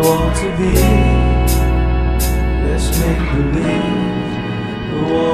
want to be. Let's make believe.